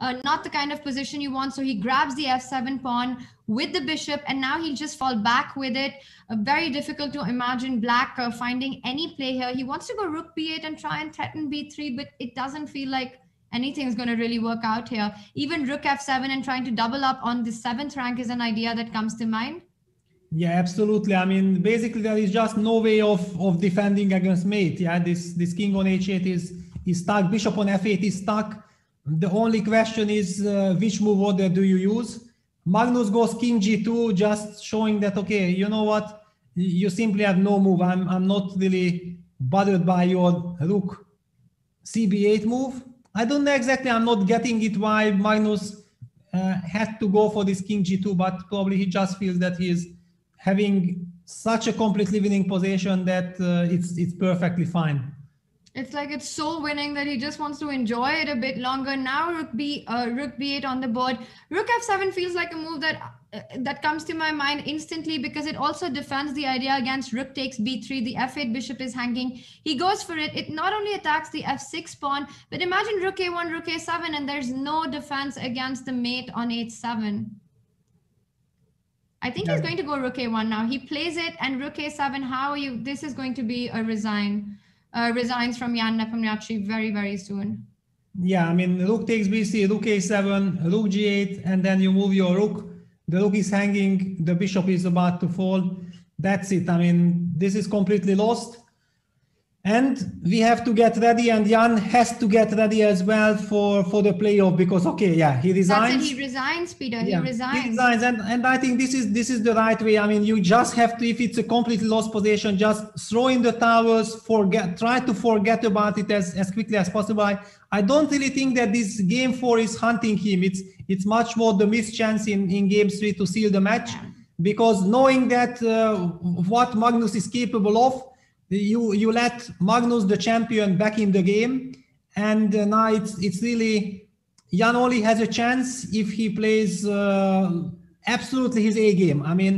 uh, not the kind of position you want. So he grabs the f7 pawn with the bishop, and now he'll just fall back with it. Uh, very difficult to imagine black uh, finding any play here. He wants to go rook b8 and try and threaten b3, but it doesn't feel like anything's going to really work out here. Even rook f7 and trying to double up on the seventh rank is an idea that comes to mind. Yeah, absolutely. I mean, basically, there is just no way of of defending against mate. Yeah, this this king on h8 is is stuck. Bishop on f8 is stuck. The only question is uh, which move order do you use? Magnus goes king g2, just showing that okay, you know what, you simply have no move. I'm I'm not really bothered by your rook cb8 move. I don't know exactly. I'm not getting it why Magnus uh, had to go for this king g2, but probably he just feels that he is having such a completely winning position that uh, it's it's perfectly fine. It's like it's so winning that he just wants to enjoy it a bit longer. Now rook b uh, rook b8 on the board. Rook f7 feels like a move that uh, that comes to my mind instantly because it also defends the idea against rook takes b3. The f8 bishop is hanging. He goes for it. It not only attacks the f6 pawn, but imagine rook a1, rook a7, and there's no defense against the mate on h7. I think he's going to go rook a1 now. He plays it and rook a7. How are you? This is going to be a resign. Uh, resigns from Ian Nepomniachtchi very, very soon. Yeah, I mean, rook takes bc, rook a7, rook g8, and then you move your rook. The rook is hanging, the bishop is about to fall. That's it. I mean, this is completely lost. And we have to get ready, and Ian has to get ready as well for for the playoff because okay, yeah, he resigns. That's it. He resigns, Peter. Yeah, he resigns. He resigns, and and I think this is this is the right way. I mean, you just have to, if it's a completely lost position, just throw in the towels forget, try to forget about it as as quickly as possible. I, I don't really think that this game four is hunting him. It's it's much more the missed chance in in game three to seal the match, because knowing that uh, what Magnus is capable of you you let Magnus the champion back in the game, and uh, now it's it's really Ian only has a chance if he plays uh, absolutely his A game. I mean.